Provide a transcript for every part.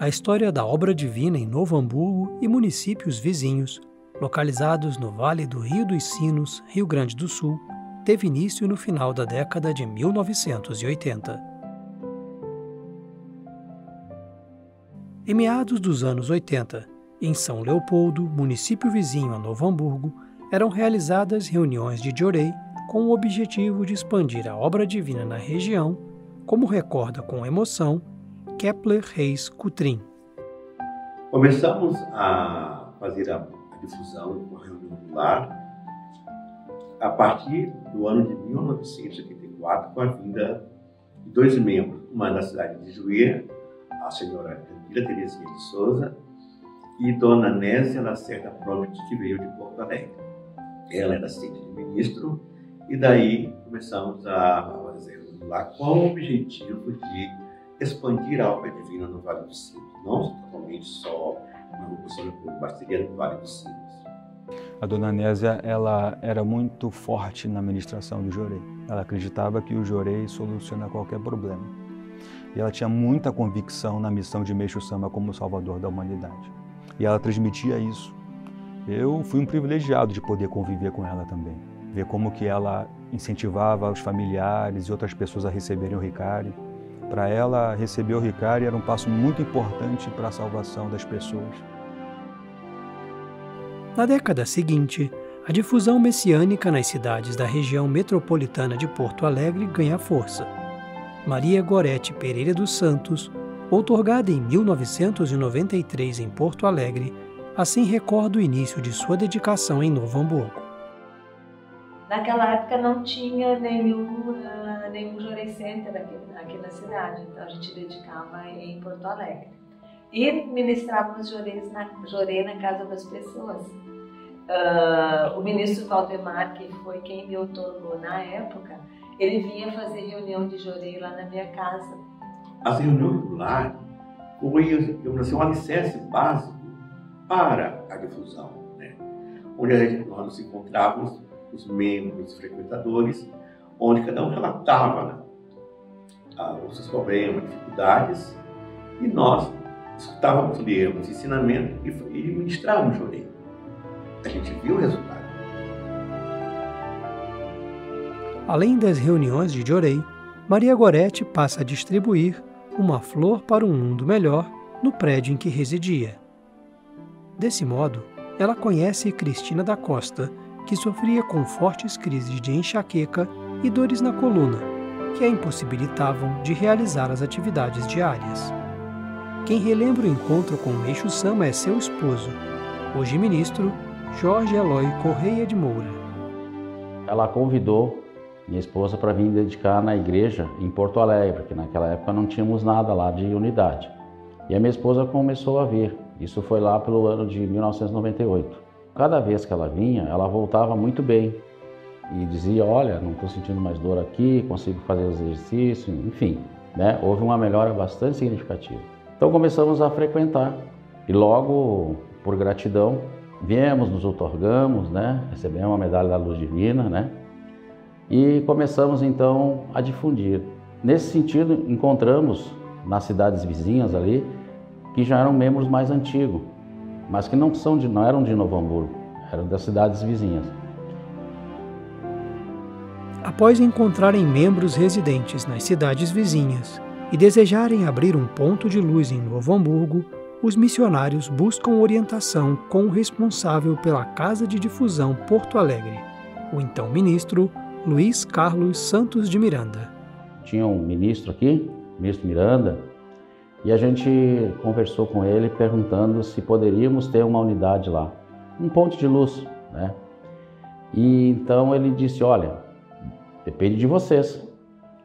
a história da obra divina em Novo Hamburgo e municípios vizinhos, localizados no Vale do Rio dos Sinos, Rio Grande do Sul, teve início no final da década de 1980. Em meados dos anos 80, em São Leopoldo, município vizinho a Novo Hamburgo, eram realizadas reuniões de Jorei com o objetivo de expandir a obra divina na região, como recorda com emoção Kepler Reis Cutrim. Começamos a fazer a difusão do reunião do lar a partir do ano de 1984, com a vinda de dois membros, uma da cidade de Juí, a senhora Camila Terezinha de Souza, e Dona Nésia Lacerda Promit, que veio de Porto Alegre. Ela era assistente de ministro, e daí começamos a fazer lá com o objetivo de expandir a obra divina no Vale dos Sinos, não totalmente só na mas seria no Vale dos Sinos. A dona Nésia, ela era muito forte na administração do Jorei. Ela acreditava que o Jorei soluciona qualquer problema. E ela tinha muita convicção na missão de Meixo Sama como salvador da humanidade. E ela transmitia isso. Eu fui um privilegiado de poder conviver com ela também. Ver como que ela incentivava os familiares e outras pessoas a receberem o Ricari. Para ela, receber o Ricari era um passo muito importante para a salvação das pessoas. Na década seguinte, a difusão messiânica nas cidades da região metropolitana de Porto Alegre ganha força. Maria Gorete Pereira dos Santos, outorgada em 1993 em Porto Alegre, assim recorda o início de sua dedicação em Novo Hamburgo. Naquela época não tinha nenhum, uh, nenhum Jorei Center aqui, aqui na cidade, então a gente dedicava em Porto Alegre. E ministrávamos Joreis na, Jorei na casa das pessoas. Uh, o ministro Valdemar, que foi quem me otorgou na época, ele vinha fazer reunião de Jorei lá na minha casa. As reuniões do lar foi um alicerce básico para a difusão, né? onde nós nos encontrávamos, os membros, os frequentadores, onde cada um relatava né, os seus problemas, dificuldades, e nós escutávamos, líamos ensinamento e, e ministrávamos Jorei. A gente viu o resultado. Além das reuniões de Jorei, Maria Gorete passa a distribuir uma flor para um mundo melhor no prédio em que residia. Desse modo, ela conhece Cristina da Costa, que sofria com fortes crises de enxaqueca e dores na coluna, que a impossibilitavam de realizar as atividades diárias. Quem relembra o encontro com Meixo Sama é seu esposo, hoje ministro Jorge Eloy Correia de Moura. Ela convidou minha esposa para vir dedicar na igreja em Porto Alegre, porque naquela época não tínhamos nada lá de unidade. E a minha esposa começou a vir. Isso foi lá pelo ano de 1998. Cada vez que ela vinha, ela voltava muito bem e dizia: Olha, não estou sentindo mais dor aqui, consigo fazer os exercícios, enfim. Né? Houve uma melhora bastante significativa. Então começamos a frequentar e logo, por gratidão, viemos, nos otorgamos, né? recebemos uma medalha da luz divina, né? e começamos então a difundir. Nesse sentido, encontramos nas cidades vizinhas ali que já eram membros mais antigos, mas que não, são de, não eram de Novo Hamburgo, eram das cidades vizinhas. Após encontrarem membros residentes nas cidades vizinhas e desejarem abrir um ponto de luz em Novo Hamburgo, os missionários buscam orientação com o responsável pela Casa de Difusão Porto Alegre, o então ministro Luiz Carlos Santos de Miranda. Tinha um ministro aqui, ministro Miranda, e a gente conversou com ele perguntando se poderíamos ter uma unidade lá, um ponto de luz, né? E então ele disse, olha, depende de vocês.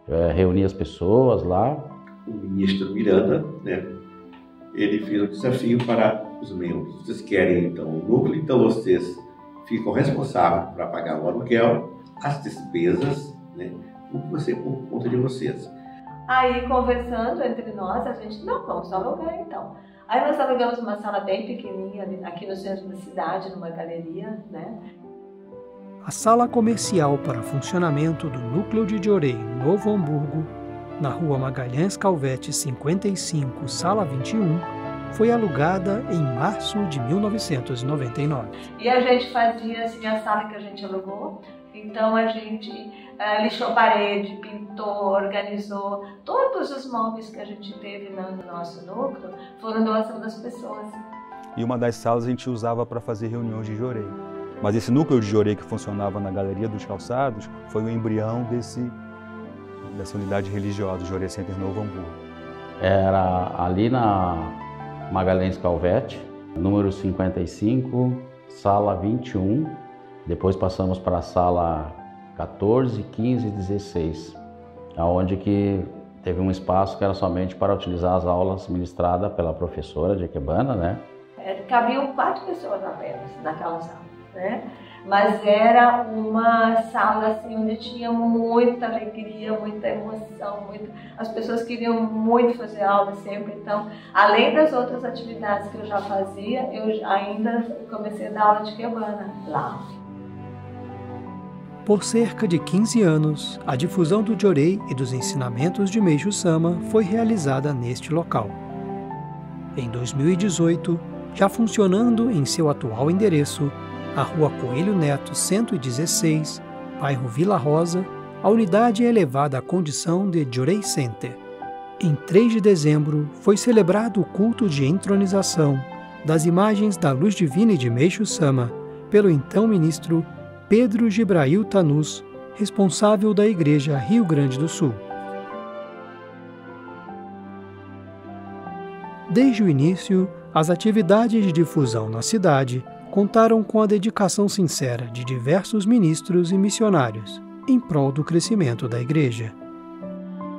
É, reunir as pessoas lá. O ministro Miranda, né, ele fez um desafio para os membros. Vocês querem então o núcleo, então vocês ficam responsáveis para pagar o aluguel, as despesas, né, por, você, por conta de vocês. Aí, conversando entre nós, a gente, não, vamos alugar então. Aí nós alugamos uma sala bem pequenininha aqui no centro da cidade, numa galeria, né? A sala comercial para funcionamento do Núcleo de Diorei, Novo Hamburgo, na rua Magalhães Calvete 55, sala 21, foi alugada em março de 1999. E a gente fazia assim a sala que a gente alugou. Então a gente uh, lixou parede, pintou, organizou. Todos os móveis que a gente teve no nosso núcleo foram doação das pessoas. E uma das salas a gente usava para fazer reuniões de jorei. Mas esse núcleo de jorei que funcionava na Galeria dos Calçados foi o embrião desse, dessa unidade religiosa, o Jorei Center Novo Hamburgo. Era ali na Magalhães Calvete, número 55, sala 21. Depois passamos para a sala 14, 15 e 16, aonde que teve um espaço que era somente para utilizar as aulas ministradas pela professora de Equebana, né? É, cabiam quatro pessoas apenas naquela sala, né? Mas era uma sala assim onde tinha muita alegria, muita emoção, muito... as pessoas queriam muito fazer aula sempre. Então, além das outras atividades que eu já fazia, eu ainda comecei a dar aula de quebana lá. Por cerca de 15 anos, a difusão do Jorei e dos ensinamentos de Meishu Sama foi realizada neste local. Em 2018, já funcionando em seu atual endereço, a Rua Coelho Neto 116, bairro Vila Rosa, a unidade é elevada à condição de Jorei Center. Em 3 de dezembro foi celebrado o culto de entronização das imagens da Luz Divina e de Meixo Sama pelo então ministro Pedro Gibrail Tanus, responsável da Igreja Rio Grande do Sul. Desde o início, as atividades de difusão na cidade contaram com a dedicação sincera de diversos ministros e missionários em prol do crescimento da Igreja.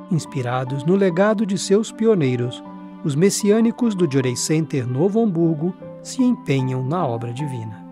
Inspirados no legado de seus pioneiros, os messiânicos do Jorei Center Novo Hamburgo se empenham na obra divina.